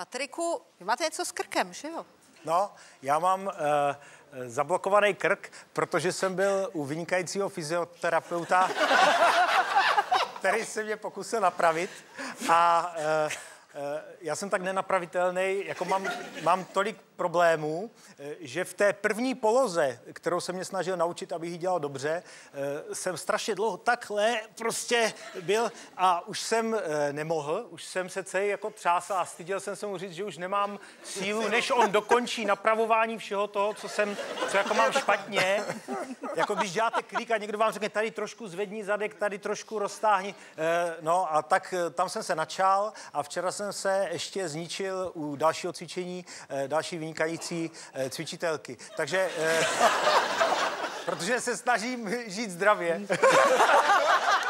Patriku, vy máte něco s krkem, že jo? No, já mám uh, zablokovaný krk, protože jsem byl u vynikajícího fyzioterapeuta, který se mě pokusil napravit a uh, já jsem tak nenapravitelný, jako mám, mám tolik problémů, eh, že v té první poloze, kterou jsem mě snažil naučit, abych ji dělal dobře, eh, jsem strašně dlouho takhle prostě byl a už jsem eh, nemohl, už jsem se celý jako třásal a styděl jsem se mu říct, že už nemám sílu, než on dokončí napravování všeho toho, co jsem, co jako mám špatně. Jako když děláte klik a někdo vám řekne, tady trošku zvedni zadek, tady trošku roztáhni. No a tak tam jsem se načal a včera jsem se ještě zničil u dalšího cvičení, další vynikající eh, cvičitelky. Takže, eh, protože se snažím žít zdravě.